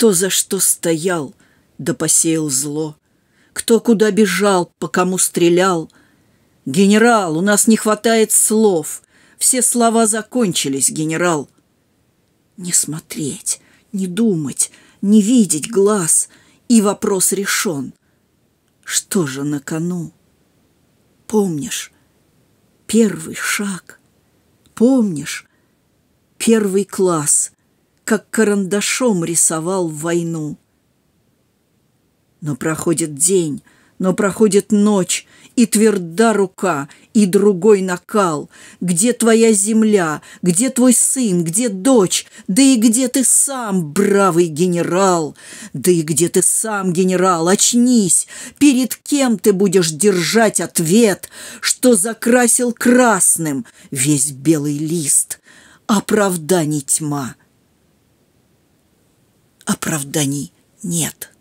Кто за что стоял, да посеял зло, Кто куда бежал, по кому стрелял. Генерал, у нас не хватает слов, Все слова закончились, генерал. Не смотреть, не думать, не видеть глаз, И вопрос решен. Что же на кону? Помнишь, первый шаг, помнишь, первый класс, как карандашом рисовал войну. Но проходит день, но проходит ночь, и тверда рука, и другой накал. Где твоя земля, где твой сын, где дочь, да и где ты сам, бравый генерал? Да и где ты сам, генерал, очнись, перед кем ты будешь держать ответ, что закрасил красным весь белый лист? Оправданий тьма. Оправданий нет.